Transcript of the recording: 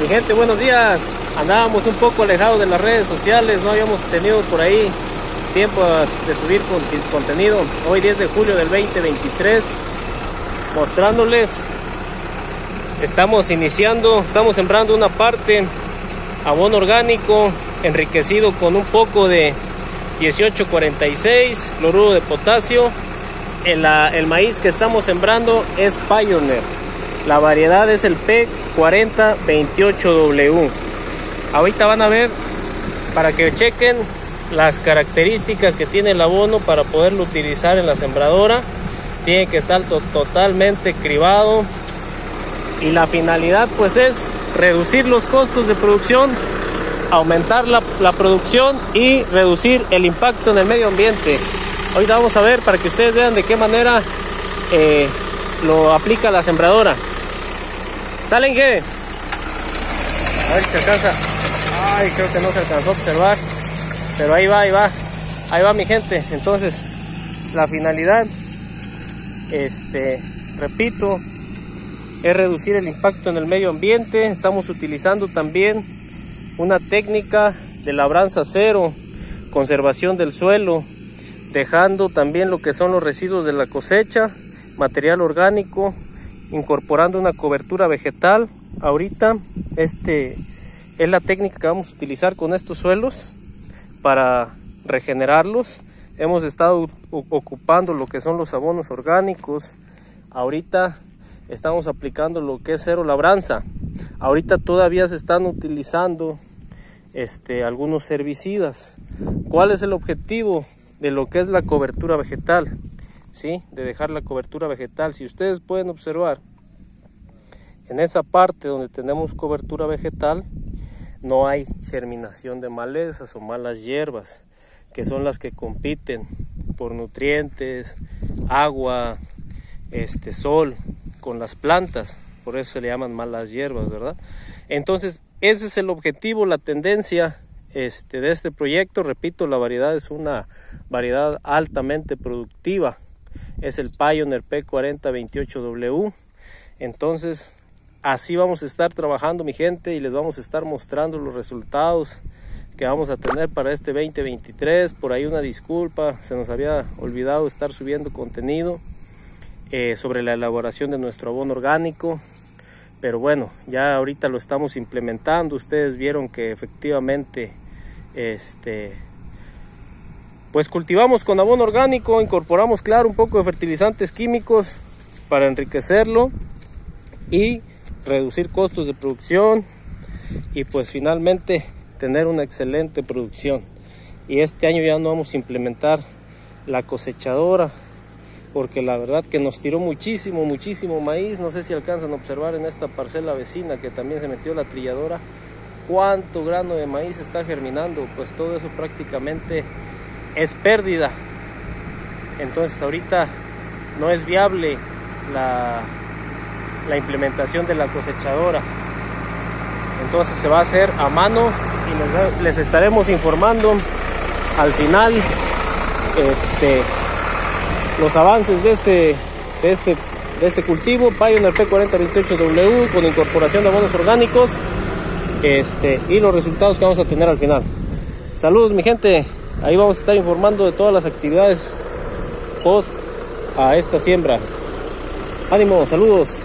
Mi gente, buenos días. Andábamos un poco alejados de las redes sociales, no habíamos tenido por ahí tiempo de subir contenido. Hoy 10 de julio del 2023, mostrándoles, estamos iniciando, estamos sembrando una parte abono orgánico enriquecido con un poco de 1846, cloruro de potasio. El, el maíz que estamos sembrando es Pioneer. La variedad es el P4028W. Ahorita van a ver para que chequen las características que tiene el abono para poderlo utilizar en la sembradora. Tiene que estar totalmente cribado. Y la finalidad pues es reducir los costos de producción, aumentar la, producción y reducir el impacto en el medio ambiente. Ahorita vamos a ver para que ustedes vean de qué manera eh, lo aplica la sembradora. ¿Salen qué? A ver si alcanza. Ay, creo que no se alcanzó a observar. Pero ahí va, ahí va. Ahí va mi gente. Entonces, la finalidad, este, repito, es reducir el impacto en el medio ambiente. Estamos utilizando también una técnica de labranza cero, conservación del suelo, dejando también lo que son los residuos de la cosecha, material orgánico, incorporando una cobertura vegetal. Ahorita este es la técnica que vamos a utilizar con estos suelos para regenerarlos. Hemos estado ocupando lo que son los abonos orgánicos. Ahorita estamos aplicando lo que es cero labranza. Ahorita todavía se están utilizando este, algunos herbicidas. ¿Cuál es el objetivo de lo que es la cobertura vegetal? ¿Sí? de dejar la cobertura vegetal. Si ustedes pueden observar, en esa parte donde tenemos cobertura vegetal, no hay germinación de malezas o malas hierbas, que son las que compiten por nutrientes, agua, este sol con las plantas, por eso se le llaman malas hierbas, ¿verdad? Entonces, ese es el objetivo, la tendencia este, de este proyecto. Repito, la variedad es una variedad altamente productiva es el Pioneer P4028W. Entonces, así vamos a estar trabajando mi gente y les vamos a estar mostrando los resultados que vamos a tener para este 2023. Por ahí una disculpa, se nos había olvidado estar subiendo contenido eh, sobre la elaboración de nuestro abono orgánico. Pero bueno, ya ahorita lo estamos implementando. Ustedes vieron que efectivamente este, pues cultivamos con abono orgánico, incorporamos claro un poco de fertilizantes químicos para enriquecerlo y reducir costos de producción y pues finalmente tener una excelente producción. Y este año ya no vamos a implementar la cosechadora porque la verdad que nos tiró muchísimo, muchísimo maíz. No sé si alcanzan a observar en esta parcela vecina que también se metió la trilladora cuánto grano de maíz está germinando. Pues todo eso prácticamente es pérdida. Entonces ahorita no es viable la, la implementación de la cosechadora. Entonces se va a hacer a mano y les, estaremos informando al final este, los avances de este, de este, de este cultivo Pioneer P4028W con incorporación de abonos orgánicos este, y los resultados que vamos a tener al final. Saludos mi gente. Ahí vamos a estar informando de todas las actividades post a esta siembra. Ánimo, saludos.